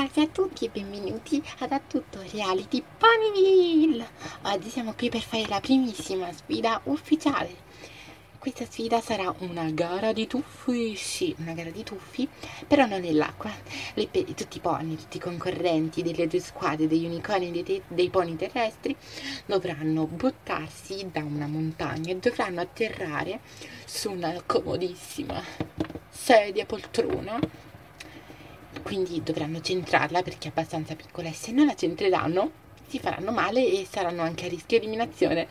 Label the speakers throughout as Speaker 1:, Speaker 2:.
Speaker 1: Salve a tutti e benvenuti ad A Tutto Reality Ponyville! Oggi siamo qui per fare la primissima sfida ufficiale. Questa sfida sarà una gara di tuffi, sì, una gara di tuffi, però non nell'acqua. Tutti i pony, tutti i concorrenti delle due squadre, degli unicorni e dei, dei pony terrestri, dovranno buttarsi da una montagna e dovranno atterrare su una comodissima sedia poltrona quindi dovranno centrarla perché è abbastanza piccola e se non la centreranno si faranno male e saranno anche a rischio eliminazione.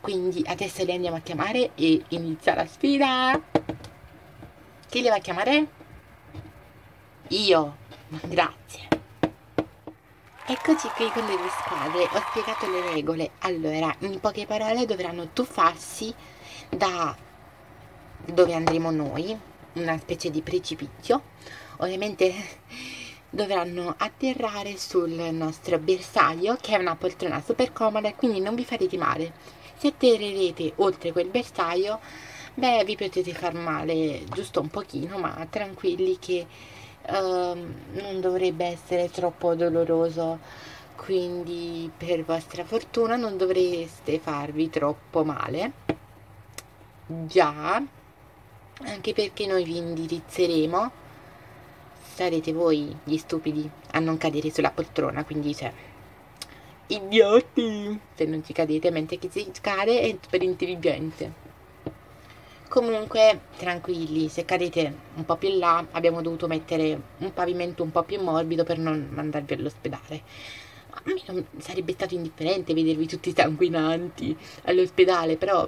Speaker 1: Quindi adesso le andiamo a chiamare e inizia la sfida. Chi le va a chiamare? io. Grazie. Eccoci qui con le due squadre, ho spiegato le regole. Allora, in poche parole dovranno tuffarsi da dove andremo noi, una specie di precipizio, ovviamente dovranno atterrare sul nostro bersaglio che è una poltrona super comoda quindi non vi farete male. Se atterrerete oltre quel bersaglio beh vi potete far male giusto un pochino ma tranquilli che uh, non dovrebbe essere troppo doloroso. Quindi per vostra fortuna non dovreste farvi troppo male. Già anche perché noi vi indirizzeremo sarete voi gli stupidi a non cadere sulla poltrona, quindi cioè idioti se non ci cadete mentre chi si cade è super intelligente. Comunque, tranquilli, se cadete un po' più in là abbiamo dovuto mettere un pavimento un po' più morbido per non mandarvi all'ospedale. A me non sarebbe stato indifferente vedervi tutti sanguinanti all'ospedale, però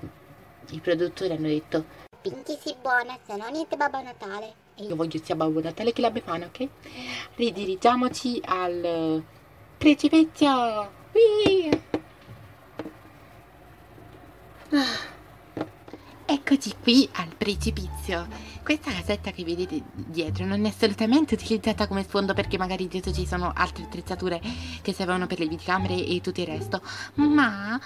Speaker 1: i produttori hanno detto
Speaker 2: Pinky si buona, se no niente Babbo Natale.
Speaker 1: Io voglio sia Babbo Natale che la Befana, ok? Ridirigiamoci al precipizio. Whee! Ah. Eccoci qui al precipizio. Questa casetta che vedete dietro non è assolutamente utilizzata come sfondo perché magari dietro ci sono altre attrezzature che servono per le videocamere e tutto il resto, ma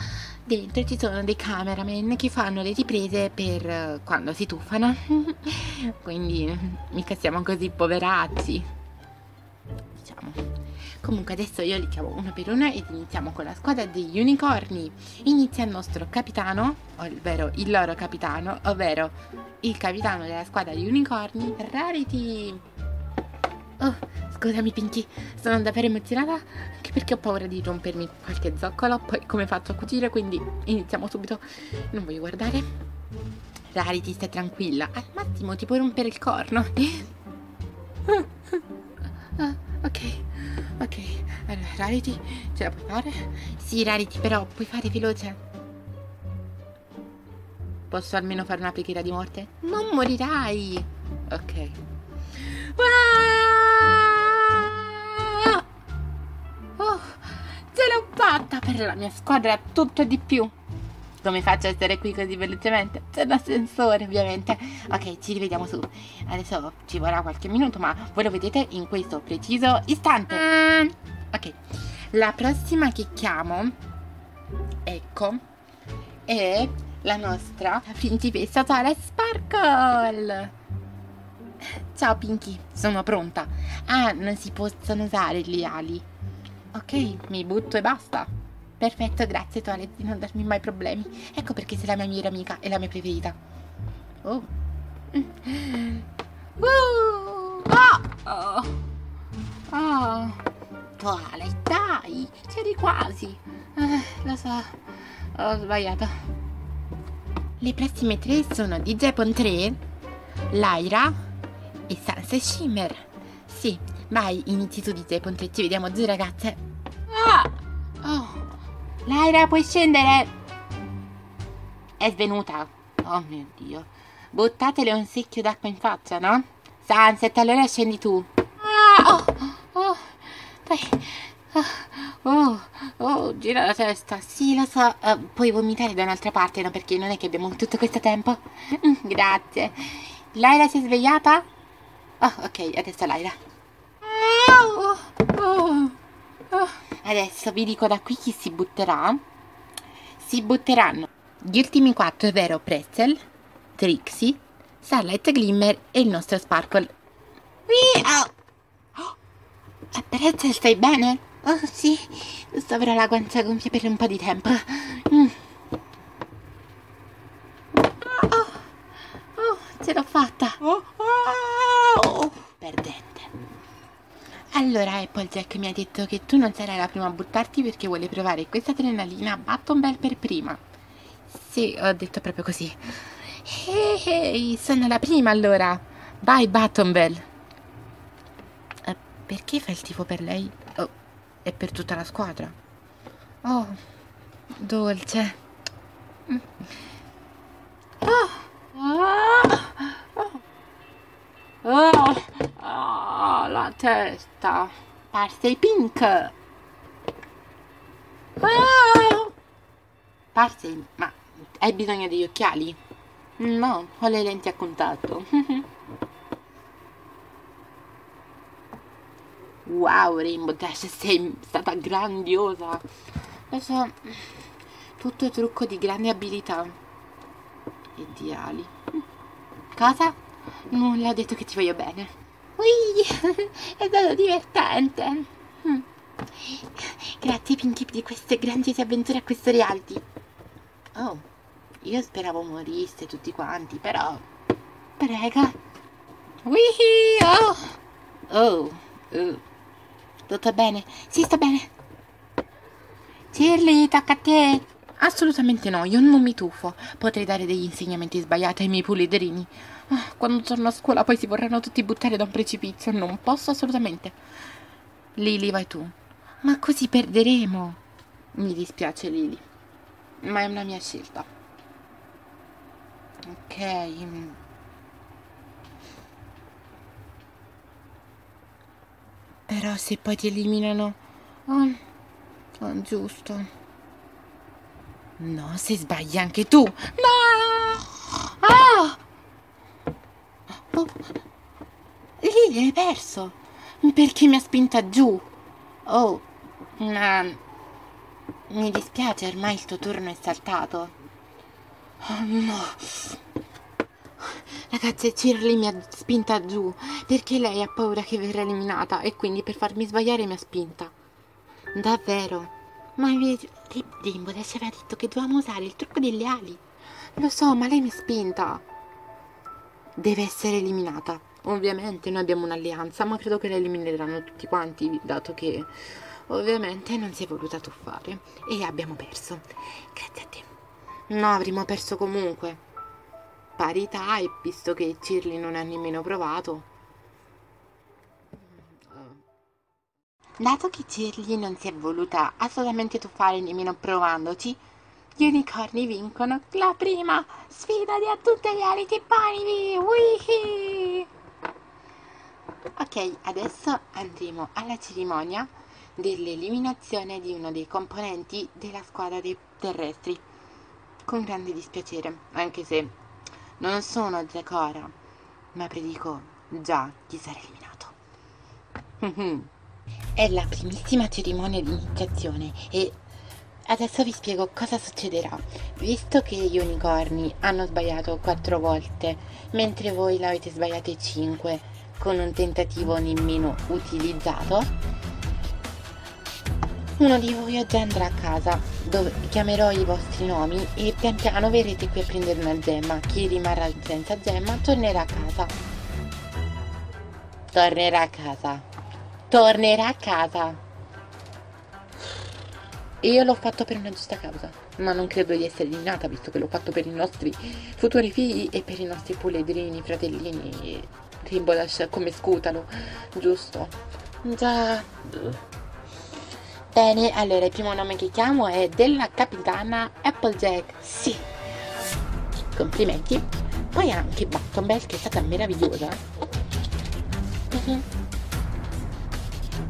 Speaker 1: dentro ci sono dei cameraman che fanno le riprese per quando si tuffano. Quindi mica siamo così poveracci. Diciamo. Comunque adesso io li chiamo uno per uno ed iniziamo con la squadra degli unicorni. Inizia il nostro capitano, ovvero il loro capitano, ovvero il capitano della squadra di unicorni, Rarity. Oh, scusami Pinky, sono davvero emozionata anche perché ho paura di rompermi qualche zoccolo, poi come faccio a cucire, quindi iniziamo subito. Non voglio guardare. Rarity, stai tranquilla. Al massimo ti puoi rompere il corno. Ah, ok, ok. Allora, Rarity, ce la puoi fare? Sì, Rarity, però puoi fare veloce. Posso almeno fare una preghiera di morte? Non morirai! Ok. Ah! Oh, ce l'ho fatta per la mia squadra, tutto e di più. Come faccio a essere qui così velocemente? C'è l'ascensore ovviamente. Ok ci rivediamo su. Adesso ci vorrà qualche minuto ma voi lo vedete in questo preciso istante. Ok La prossima che chiamo Ecco È la nostra principessa Sara Sparkle. Ciao Pinky, sono pronta. Ah, non si possono usare le ali. Ok, mi butto e basta Perfetto, grazie Toilet di non darmi mai problemi. Ecco perché sei la mia migliore amica e la mia preferita. Oh. Uh. Oh. Oh. oh. Toilet, dai, c'eri quasi. Eh, lo so, ho sbagliato. Le prossime tre sono DJ Pon 3, Lyra e Sunset Shimmer. Sì, vai, inizi tu DJ Pon 3, ci vediamo giù ragazze. Ah. Oh. Laira, puoi scendere? È svenuta. Oh mio Dio. Buttatele un secchio d'acqua in faccia, no? Sunset, allora scendi tu. Ah, oh, oh, dai. Oh, oh, oh, gira la testa. Sì, lo so. Uh, puoi vomitare da un'altra parte, no? Perché non è che abbiamo tutto questo tempo. Mm, grazie. Laira si è svegliata? Oh, ok, adesso Laira. Oh, oh, oh. Adesso vi dico da qui chi si butterà. Si butteranno gli ultimi quattro, ovvero Pretzel, Trixie, Starlight Glimmer e il nostro Sparkle. Oh. Aspetta. Rachel, stai bene? Oh, sì, sto avrò la guancia gonfia per un po' di tempo. Mm. Oh, oh, ce l'ho fatta. Oh, oh, perdente. Allora Applejack mi ha detto che tu non sarai la prima a buttarti perché vuole provare questa adrenalina Button Bell per prima. Sì, ho detto proprio così. Ehi, hey, sono la prima allora. Vai Button Bell. Uh, perché fai il tifo per lei? Oh, e per tutta la squadra? Oh, dolce. Mm. Oh. Oh. Oh. Oh, la testa. Parse pink. Oh. Parse, ma hai bisogno degli occhiali? No, ho le lenti a contatto. wow, Rainbow Dash, sei stata grandiosa. Lo so, tutto trucco di grande abilità. E di ali. Cosa? Nulla, ho detto che ti voglio bene. Ui, è stato divertente. Mm. Grazie Pinky di queste grandiose avventure a questo reality. Oh, io speravo moriste tutti quanti, però... Prega. Ui, oh. Oh, oh. Tutto bene? Sì, sta bene. Shirley, tocca a te. Assolutamente no, io non mi tuffo. Potrei dare degli insegnamenti sbagliati ai miei puledrini. Quando torno a scuola poi si vorranno tutti buttare da un precipizio. Non posso assolutamente. Lily, vai tu. Ma così perderemo. Mi dispiace, Lily. Ma è una mia scelta. Ok. Però se poi ti eliminano... Oh, oh giusto. No, se sbagli anche tu. No! Ah! Oh. Lì hai perso. Perché mi ha spinta giù? Oh, ma... Mi dispiace, ormai il tuo turno è saltato. Oh no. Ragazzi, Shirley mi ha spinta giù perché lei ha paura che verrà eliminata e quindi per farmi sbagliare mi ha spinta. Davvero? Ma Dimbo adesso aveva detto che dovevamo usare il trucco delle ali. Lo so, ma lei mi ha spinta. Deve essere eliminata. Ovviamente noi abbiamo un'alleanza, ma credo che la elimineranno tutti quanti, dato che ovviamente non si è voluta tuffare e abbiamo perso. Grazie a te. No, avremmo perso comunque. Parità, e visto che Cirli non ha nemmeno provato, Dato che Cirli non si è voluta assolutamente tuffare nemmeno provandoci, gli unicorni vincono la prima sfida di a tutte le reality panivi! Ok, adesso andremo alla cerimonia dell'eliminazione di uno dei componenti della squadra dei terrestri. Con grande dispiacere, anche se non sono Zakora, ma predico già chi sarà eliminato. È la primissima cerimonia di iniziazione e adesso vi spiego cosa succederà. Visto che gli unicorni hanno sbagliato 4 volte, mentre voi l'avete sbagliate 5 con un tentativo nemmeno utilizzato, uno di voi oggi andrà a casa dove chiamerò i vostri nomi e pian piano verrete qui a prendere una gemma. Chi rimarrà senza gemma tornerà a casa. Tornerà a casa tornerà a casa. E io l'ho fatto per una giusta causa, ma non credo di essere eliminata visto che l'ho fatto per i nostri futuri figli e per i nostri puledrini, fratellini, Rainbow Dash come scutalo, giusto? Già. Bene, allora il primo nome che chiamo è della capitana Applejack. Sì. Complimenti. Poi anche Buttonbell che è stata meravigliosa. Uh-huh.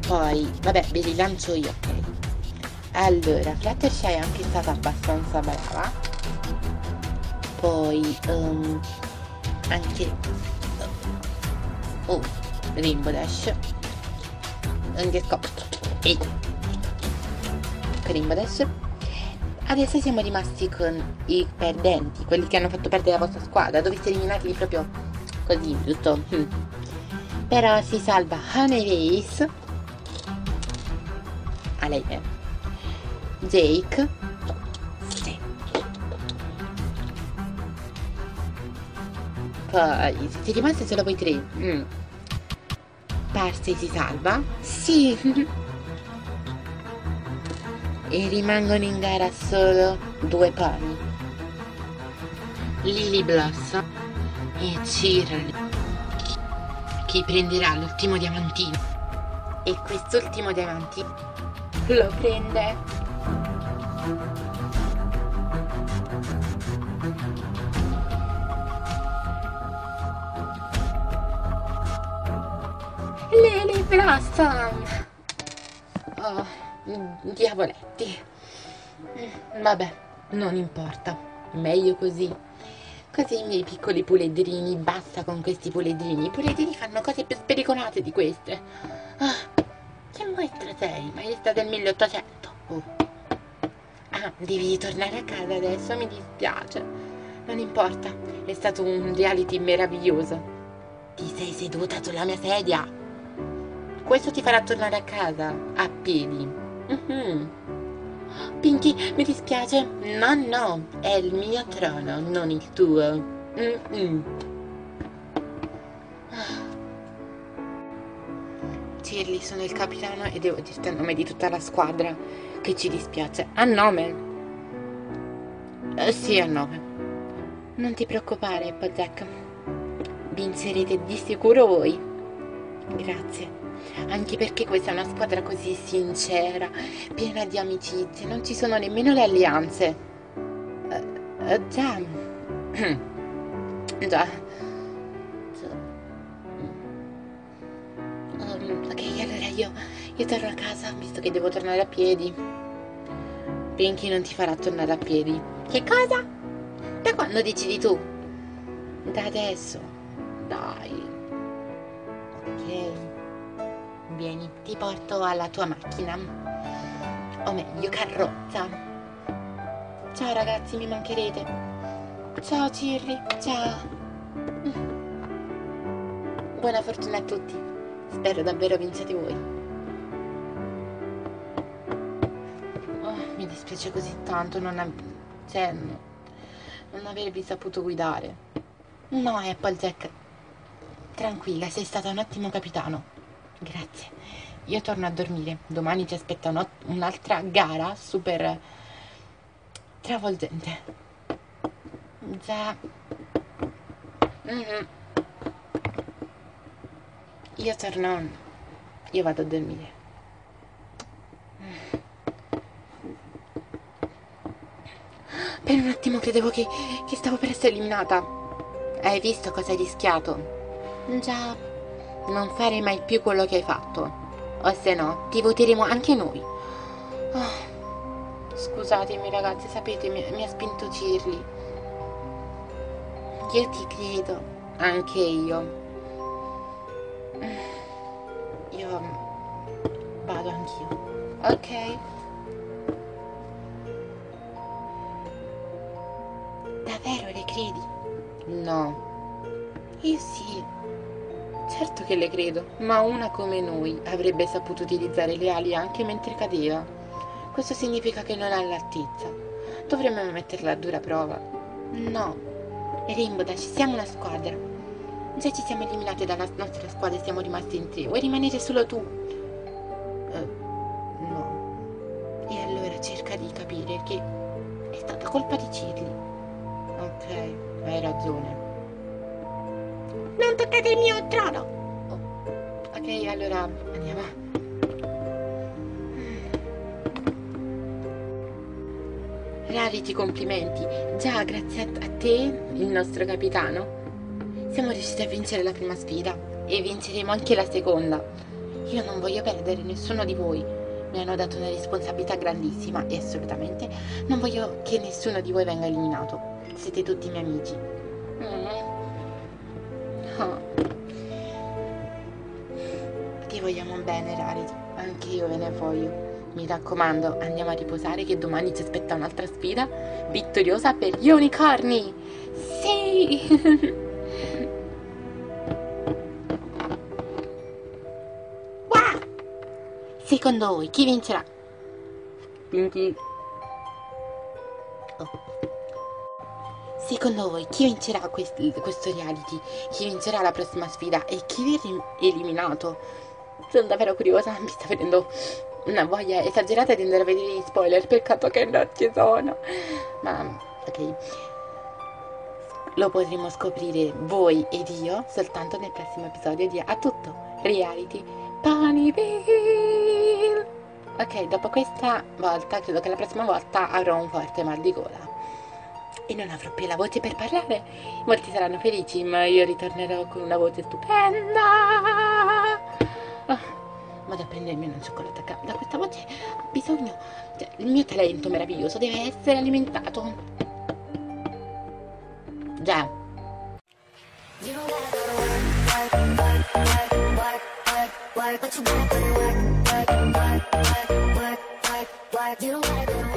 Speaker 1: Poi, vabbè, ve li lancio io, ok? Allora, Fluttershy è anche stata abbastanza brava. Poi, um, anche... Rainbow Dash. Anche Scott. Ehi. Rainbow Dash. Adesso siamo rimasti con i perdenti, quelli che hanno fatto perdere la vostra squadra. Dovete eliminarli proprio così, giusto? Hm. Però si salva Honey Race a lei è Jake sì. poi siete rimaste solo voi tre mm. Parse si salva sì. E rimangono in gara solo due pony Lily Blossom e Shirley chi prenderà l'ultimo diamantino. E quest'ultimo diamantino lo prende Lily Blossom oh, diavoletti. Vabbè non importa meglio così. Così i miei piccoli puledrini basta con questi puledrini. I puledrini fanno cose più spericolate di queste. Ah, che maestra sei maestra del 1800 oh. ah devi tornare a casa adesso mi dispiace. Non importa è stato un reality meraviglioso. Ti sei seduta sulla mia sedia questo ti farà tornare a casa a piedi mm-hmm. Pinky, mi dispiace. No, no, è il mio trono, non il tuo. Mm-mm. Shirley, sono il capitano e devo dirti a nome di tutta la squadra che ci dispiace. A nome? Eh, sì, a nome. Non ti preoccupare, Bojack. Vincerete di sicuro voi. Grazie anche perché questa è una squadra così sincera, piena di amicizie, non ci sono nemmeno le alleanze. Uh, uh, già. già. Um, ok, allora io, io torno a casa, visto che devo tornare a piedi. Pinky non ti farà tornare a piedi. Che cosa? Da quando decidi tu? Da adesso. Dai. Ok. Vieni, ti porto alla tua macchina. O meglio, carrozza. Ciao ragazzi, mi mancherete. Ciao Cirri, ciao. Buona fortuna a tutti. Spero davvero vinciate voi. Oh, mi dispiace così tanto non, av- cioè, non avervi saputo guidare. No, Applejack. Tranquilla, sei stata un ottimo capitano. Grazie. Io torno a dormire. Domani ci aspetta un'altra gara super travolgente. Già. Mm-hmm. Io torno. Io vado a dormire. Per un attimo credevo che, che stavo per essere eliminata. Hai visto cosa hai rischiato? Già, non fare mai più quello che hai fatto. O se no, ti voteremo anche noi. Oh, scusatemi ragazzi, sapete, mi, mi ha spinto Cirli. Io ti credo, anche io. Io vado anch'io. Ok? Davvero le credi? No. Io sì. Certo che le credo, ma una come noi avrebbe saputo utilizzare le ali anche mentre cadeva. Questo significa che non ha l'altezza. Dovremmo metterla a dura prova. No. Rainbow Dash, siamo una squadra. Già ci siamo eliminate dalla nostra squadra e siamo rimasti in tre. Vuoi rimanere solo tu? Uh, no. E allora cerca di capire che è stata colpa di Cirli. Ok, hai ragione. Non toccate il mio trono! Oh. Ok, allora andiamo. Rariti complimenti. Già, grazie a te, il nostro capitano, siamo riusciti a vincere la prima sfida e vinceremo anche la seconda. Io non voglio perdere nessuno di voi. Mi hanno dato una responsabilità grandissima e assolutamente non voglio che nessuno di voi venga eliminato. Siete tutti miei amici. Mm. Oh. Ti vogliamo bene, Rarity. Anche io ve ne voglio. Mi raccomando, andiamo a riposare che domani ci aspetta un'altra sfida vittoriosa per gli unicorni. Sì! Secondo voi chi vincerà? Pinky. Oh. Secondo voi chi vincerà quest questo reality? Chi vincerà la prossima sfida? E chi viene eliminato? Sono davvero curiosa, mi sta vedendo una voglia esagerata di andare a vedere gli spoiler, peccato che non ci sono. Ma, ok. Lo potremo scoprire voi ed io soltanto nel prossimo episodio di A Tutto Reality Ponyville. Ok, dopo questa volta, credo che la prossima volta avrò un forte mal di gola. E non avrò più la voce per parlare. Molti saranno felici, ma io ritornerò con una voce stupenda. Oh, vado a prendermi una cioccolata da questa voce ho bisogno. Cioè, il mio talento meraviglioso deve essere alimentato. Già. You don't